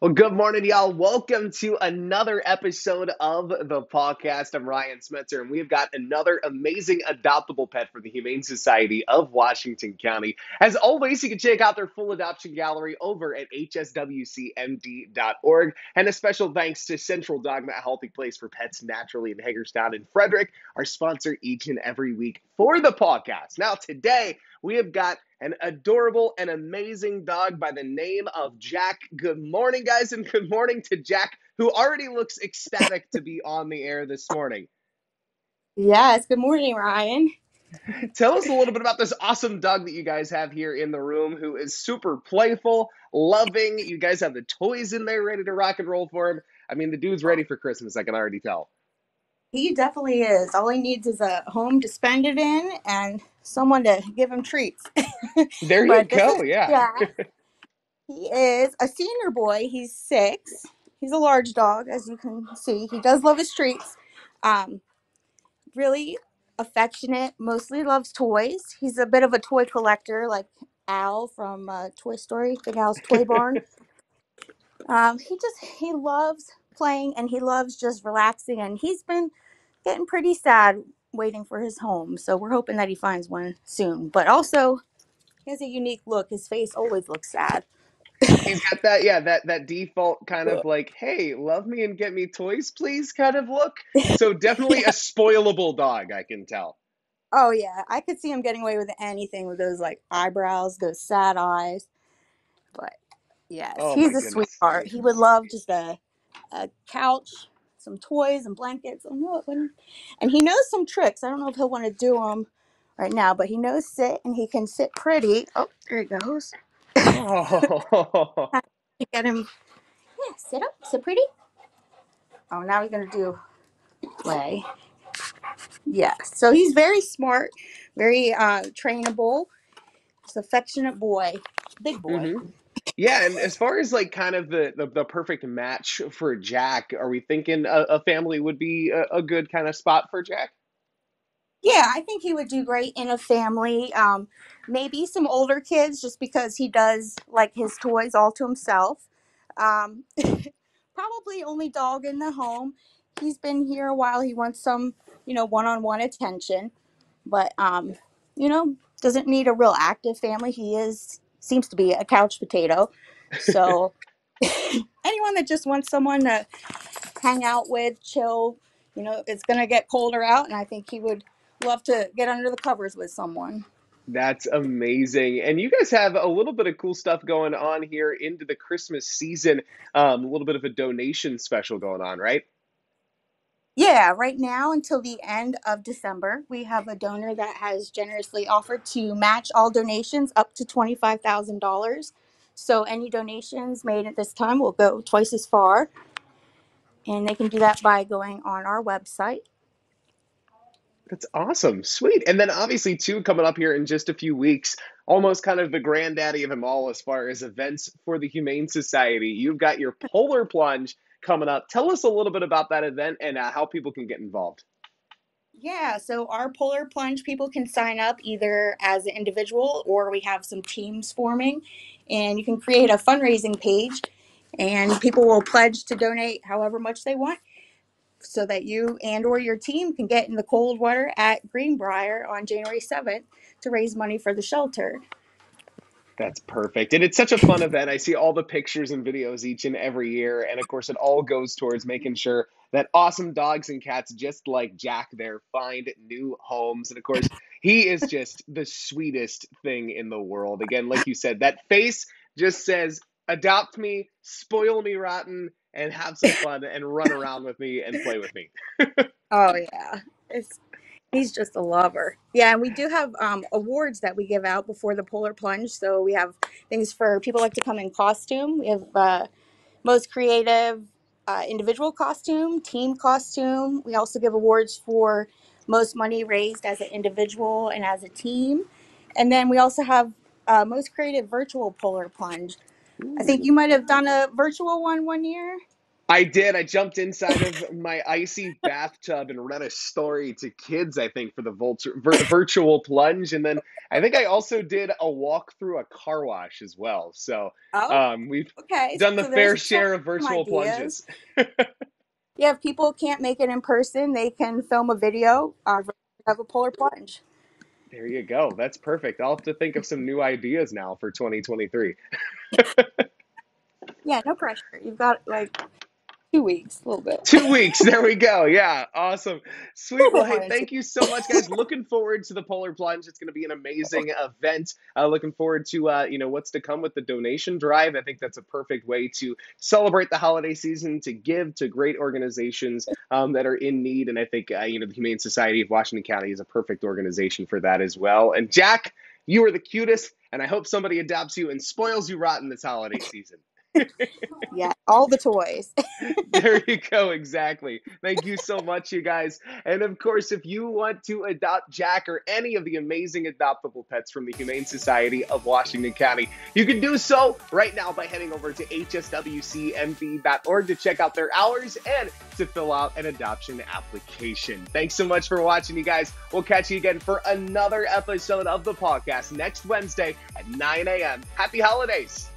Well, good morning, y'all. Welcome to another episode of the Pawcast. I'm Ryan Smetzer, and we've got another amazing adoptable pet for the Humane Society of Washington County. As always, you can check out their full adoption gallery over at hswcmd.org. And a special thanks to Central Dogma, a healthy place for pets naturally in Hagerstown and Frederick, our sponsor each and every week for the Pawcast. Now, today, we have got an adorable and amazing dog by the name of Jack. Good morning, guys, and good morning to Jack, who already looks ecstatic to be on the air this morning. Yes, good morning, Ryan. Tell us a little bit about this awesome dog that you guys have here in the room who is super playful, loving. You guys have the toys in there ready to rock and roll for him. I mean, the dude's ready for Christmas, I can already tell. He definitely is. All he needs is a home to spend it in and someone to give him treats. There you but this go, is yeah. Jack. He is a senior boy. He's six. He's a large dog, as you can see. He does love his treats. Um, really affectionate, mostly loves toys. He's a bit of a toy collector, like Al from uh, Toy Story, Big Al's Toy Barn. Um, he just he loves playing and he loves just relaxing and he's been getting pretty sad waiting for his home. So we're hoping that he finds one soon. But also he has a unique look. His face always looks sad. He's got that, yeah, that that default kind of like, hey, love me and get me toys, please, kind of look. So definitely a spoilable dog, I can tell. Oh yeah. I could see him getting away with anything with those like eyebrows, those sad eyes. But yes, Oh he's a goodness. sweetheart. He would love just a a couch, some toys and blankets. Oh no, it wouldn't. And he knows some tricks. I don't know if he'll want to do them right now, but he knows sit and he can sit pretty. Oh, there he goes. Oh, Have Get him. Yeah, sit up, sit pretty. Oh, now we're gonna do play. Yeah. So he's very smart, very uh, trainable. He's an affectionate boy, big boy. hmm Yeah, and as far as like kind of the, the the perfect match for Jack, are we thinking a, a family would be a, a good kind of spot for Jack? Yeah, I think he would do great in a family. Um, maybe some older kids, just because he does like his toys all to himself. Um, probably only dog in the home. He's been here a while. He wants some, you know, one-on-one attention, but um, you know, doesn't need a real active family. He is seems to be a couch potato. So anyone that just wants someone to hang out with, chill, you know, it's gonna get colder out, and I think he would love to get under the covers with someone. That's amazing. And you guys have a little bit of cool stuff going on here into the Christmas season. Um, a little bit of a donation special going on, right? Yeah, right now until the end of December, we have a donor that has generously offered to match all donations up to $25,000. So any donations made at this time will go twice as far, and they can do that by going on our website. That's awesome. Sweet. And then obviously too coming up here in just a few weeks, almost kind of the granddaddy of them all as far as events for the Humane Society. You've got your Polar Plunge coming up. Tell us a little bit about that event and uh, how people can get involved. Yeah, so our Polar Plunge people can sign up either as an individual or we have some teams forming, and you can create a fundraising page, and people will pledge to donate however much they want so that you and or your team can get in the cold water at Greenbrier on January 7th to raise money for the shelter. That's perfect. And it's such a fun event. I see all the pictures and videos each and every year. And of course, it all goes towards making sure that awesome dogs and cats, just like Jack there, find new homes. And of course, he is just the sweetest thing in the world. Again, like you said, that face just says, adopt me, spoil me rotten, and have some fun and run around with me and play with me. Oh yeah. It's he's just a lover. Yeah, and we do have um, awards that we give out before the polar plunge. So we have things for people like to come in costume. We have uh, most creative uh, individual costume, team costume. We also give awards for most money raised as an individual and as a team. And then we also have uh, most creative virtual polar plunge. I think Ooh. you might have done a virtual one one year. I did. I jumped inside of my icy bathtub and read a story to kids, I think, for the vir- virtual plunge. And then I think I also did a walk through a car wash as well. So Oh, um, we've okay. done the So fair share of virtual ideas. plunges. Yeah, if people can't make it in person, they can film a video uh, of a polar plunge. There you go. That's perfect. I'll have to think of some new ideas now for 2023. Yeah, no pressure. You've got like two weeks, a little bit. Two weeks. There we go. Yeah. Awesome. Sweet. Well, hey, thank you so much, guys. looking forward to the Polar Plunge. It's going to be an amazing event. Uh, looking forward to, uh, you know, what's to come with the donation drive. I think that's a perfect way to celebrate the holiday season, to give to great organizations um, that are in need. And I think, uh, you know, the Humane Society of Washington County is a perfect organization for that as well. And Jack, you are the cutest, and I hope somebody adopts you and spoils you rotten this holiday season. Yeah, all the toys. there you go. Exactly. Thank you so much, you guys. And of course, if you want to adopt Jack or any of the amazing adoptable pets from the Humane Society of Washington County, you can do so right now by heading over to hswcmd.org to check out their hours and to fill out an adoption application. Thanks so much for watching, you guys. We'll catch you again for another episode of the Pawcast next Wednesday at 9 a.m. Happy holidays.